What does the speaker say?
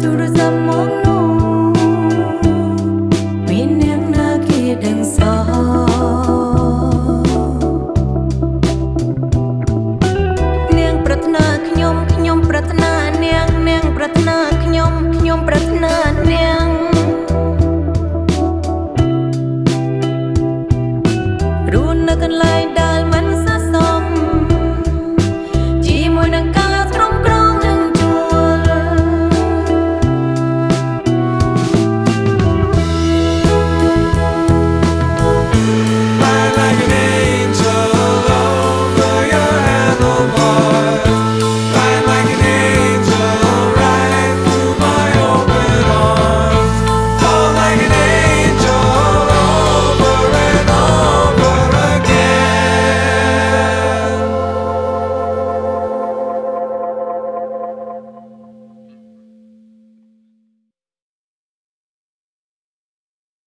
tudo the amores